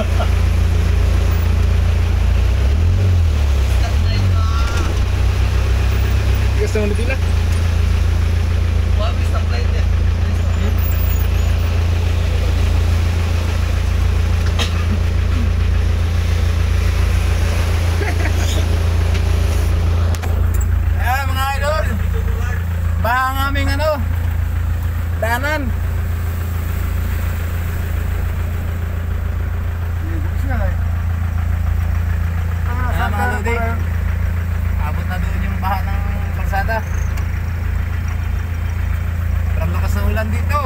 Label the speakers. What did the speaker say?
Speaker 1: Tigas naman nila.
Speaker 2: Mabis ang plate eh.
Speaker 1: Ah, Bang aming ano, danan. ulan dito.